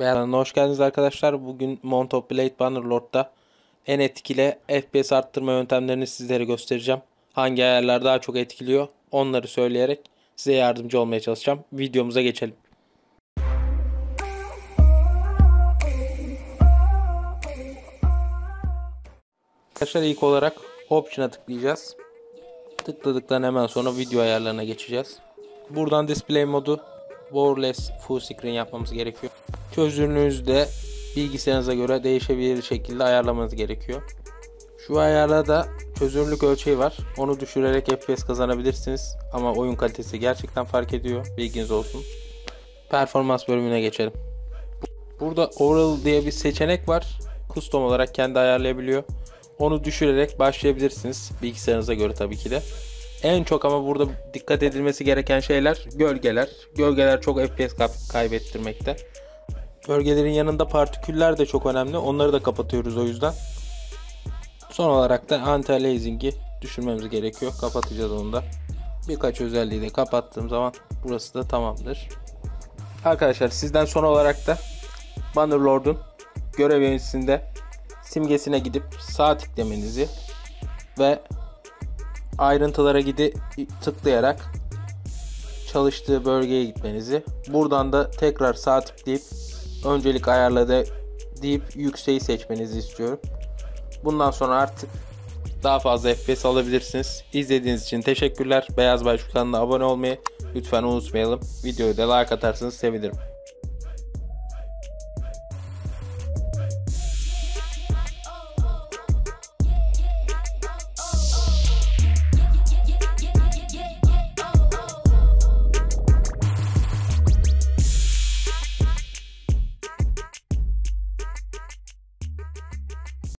Beğenmene hoş geldiniz arkadaşlar. Bugün Mount of Blade Bannerlord'da en etkili FPS arttırma yöntemlerini sizlere göstereceğim. Hangi ayarlar daha çok etkiliyor onları söyleyerek size yardımcı olmaya çalışacağım. Videomuza geçelim. Arkadaşlar ilk olarak Option'a tıklayacağız. Tıkladıktan hemen sonra video ayarlarına geçeceğiz. Buradan display modu wireless full screen yapmamız gerekiyor. Çözünürlüğünüzü de bilgisayarınıza göre değişebilir şekilde ayarlamanız gerekiyor. Şu ayarda da çözünürlük ölçeği var. Onu düşürerek FPS kazanabilirsiniz. Ama oyun kalitesi gerçekten fark ediyor. Bilginiz olsun. Performans bölümüne geçelim. Burada Oral diye bir seçenek var. Custom olarak kendi ayarlayabiliyor. Onu düşürerek başlayabilirsiniz. Bilgisayarınıza göre tabii ki de. En çok ama burada dikkat edilmesi gereken şeyler gölgeler. Gölgeler çok FPS kaybettirmekte. Gölgelerin yanında partiküller de çok önemli. Onları da kapatıyoruz o yüzden. Son olarak da anti-aliasing'i düşürmemiz gerekiyor. Kapatacağız onu da. Birkaç özelliği de kapattığım zaman burası da tamamdır. Arkadaşlar sizden son olarak da Bannerlord'un görev yöneticisinde simgesine gidip sağ tıklamenizi ve ayrıntılara gidip tıklayarak çalıştığı bölgeye gitmenizi buradan da tekrar sağ tıklayıp öncelik ayarladı deyip yükseği seçmenizi istiyorum. Bundan sonra artık daha fazla FPS alabilirsiniz. İzlediğiniz için teşekkürler. Beyaz Başlık kanalına abone olmayı lütfen unutmayalım. Videoyu da like atarsanız sevinirim.